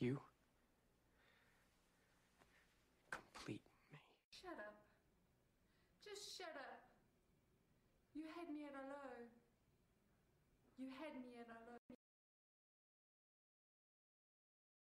You complete me. Shut up. Just shut up. You had me at a low. You had me at a low.